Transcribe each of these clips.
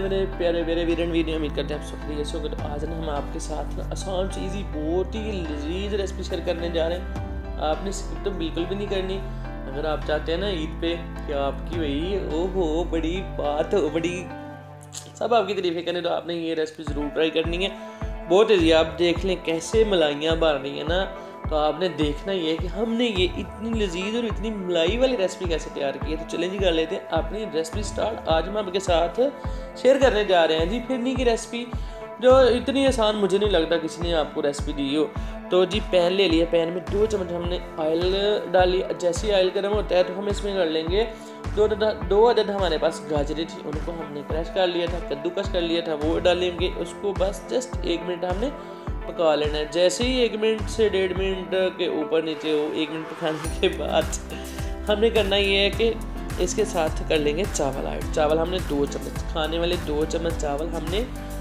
मेरे प्यारे, मेरे वीरन उम्मीद करते हैं आप सब तो आज ना हम आपके साथ ना आसान बहुत ही लजीज रेसिपी शेयर करने जा रहे हैं। आपने तो बिल्कुल भी नहीं करनी। अगर आप चाहते हैं ना ईद पे कि आपकी वही, ओहो, बड़ी बात हो बड़ी सब आपकी तरीफे करें तो आपने ये रेसिपी ज़रूर ट्राई करनी है। बहुत ईजी आप देख लें कैसे मलाइयाँ बन रही हैं ना। तो आपने देखना ये है कि हमने ये इतनी लजीज और इतनी मलाई वाली रेसिपी कैसे तैयार की है। तो चलें जी, कर लेते हैं अपनी रेसिपी स्टार्ट आज हम आपके साथ शेयर करने जा रहे हैं जी फिरनी की रेसिपी जो इतनी आसान मुझे नहीं लगता किसी ने आपको रेसिपी दी हो। तो जी पैन ले लिया। पैन में दो चम्मच हमने ऑयल डाली। जैसे ऑयल गर्म होता है तो हम इसमें कर लेंगे दो दो अदद हमारे पास गाजरें थी, उनको हमने क्रश कर लिया था कद्दूकश कर लिया था, वो डालेंगे। उसको बस जस्ट एक मिनट हमने पका लेना है। जैसे ही एक मिनट से डेढ़ मिनट के ऊपर नीचे हो, एक मिनट पकाने के बाद हमने करना ये है कि इसके साथ कर लेंगे चावल ऐड। चावल हमने दो चम्मच, खाने वाले दो चम्मच चावल हमने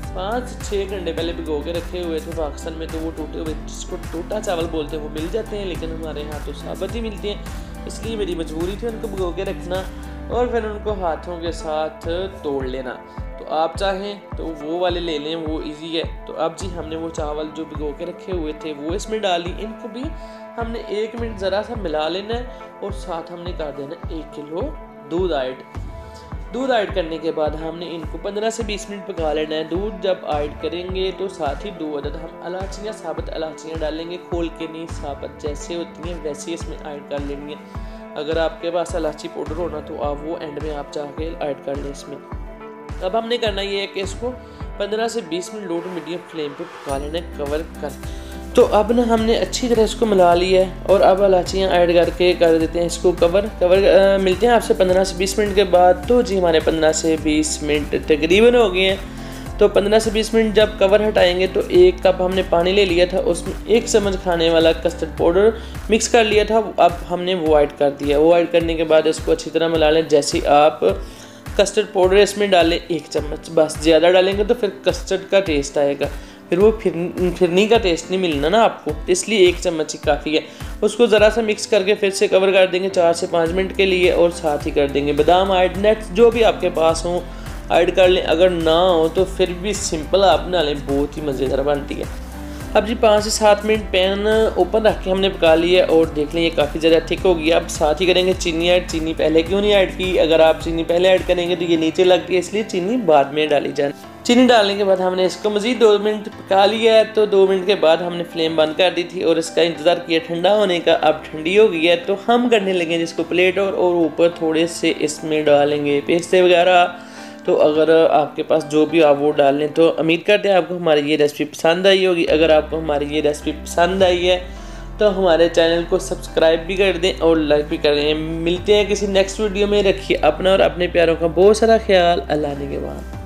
पाँच छः घंटे पहले भिगो के रखे हुए थे पाकिस्तान में तो वो टूटे हुए, जिसको टूटा चावल बोलते हैं, वो मिल जाते हैं, लेकिन हमारे यहाँ तो साबत ही मिलती हैं। इसलिए मेरी मजबूरी थी उनको भिगो के रखना और फिर उनको हाथों के साथ तोड़ लेना। आप चाहें तो वो वाले ले लें, वो इजी है। तो अब जी हमने वो चावल जो भिगो के रखे हुए थे, वो इसमें डाली। इनको भी हमने एक मिनट ज़रा सा मिला लेना है और साथ हमने कर देना एक किलो दूध ऐड। दूध ऐड करने के बाद हमने इनको 15 से 20 मिनट पका लेना है। दूध जब ऐड करेंगे तो साथ ही दो अदद हम इलाचियाँ साबत इलाचियाँ डालेंगे। खोल के नहीं, साबत जैसे होती हैं वैसे इसमें ऐड कर लेंगे अगर आपके पास इलाची पाउडर होना तो आप वो एंड में आप चाहे ऐड कर लें इसमें। अब हमने करना ये है कि इसको 15 से 20 minute low to medium flame पे पका लेना कवर कर। तो अब ना हमने अच्छी तरह इसको मिला लिया है और अब इलाचियाँ ऐड करके कर देते हैं इसको कवर। कवर आ, मिलते हैं आपसे 15 से 20 मिनट के बाद। तो जी हमारे 15 से 20 मिनट तकरीबन हो गए हैं। तो 15 से 20 मिनट जब कवर हटाएँगे तो एक कप हमने पानी ले लिया था उसमें एक चम्मच खाने वाला कस्टर्ड पाउडर मिक्स कर लिया था। अब हमने वो ऐड कर दिया। वो ऐड करने के बाद इसको अच्छी तरह मिला लें। जैसे आप कस्टर्ड पाउडर इसमें डालें एक चम्मच। बस, ज़्यादा डालेंगे तो फिर कस्टर्ड का टेस्ट आएगा। फिर वो फिर फिरनी का टेस्ट नहीं मिलना ना आपको। इसलिए एक चम्मच ही काफ़ी है। उसको ज़रा सा मिक्स करके फिर से कवर कर देंगे चार से पाँच मिनट के लिए और साथ ही कर देंगे। बादाम ऐड नट्स जो भी आपके पास हो ऐड कर लें। अगर ना हो तो फिर भी सिंपल आप बना लें, बहुत ही मज़ेदार बनती है। अब जी पाँच से सात मिनट पैन ओपन रख के हमने पका लिया और देख लें ये काफ़ी ज़्यादा थिक हो गया। अब साथ ही करेंगे चीनी ऐड। चीनी पहले क्यों नहीं ऐड की? अगर आप चीनी पहले ऐड करेंगे तो ये नीचे लगती है इसलिए चीनी बाद में डाली जाए। चीनी डालने के बाद हमने इसको मज़ीद दो मिनट पका लिया है तो दो मिनट के बाद हमने फ्लेम बंद कर दी थी और इसका इंतज़ार किया ठंडा होने का। अब ठंडी हो गई है तो हम करने लगे जिसको प्लेट और, ऊपर थोड़े से इसमें डालेंगे। पेस्ते वगैरह तो अगर आपके पास जो भी आप वो डाल लें तो उम्मीद करते हैं आपको हमारी ये रेसिपी पसंद आई होगी। अगर आपको हमारी ये रेसिपी पसंद आई है तो हमारे चैनल को सब्सक्राइब भी कर दें और लाइक भी कर दें। मिलते हैं किसी नेक्स्ट वीडियो में। रखिए अपना और अपने प्यारों का बहुत सारा ख्याल। अल्लाह ने के बाद।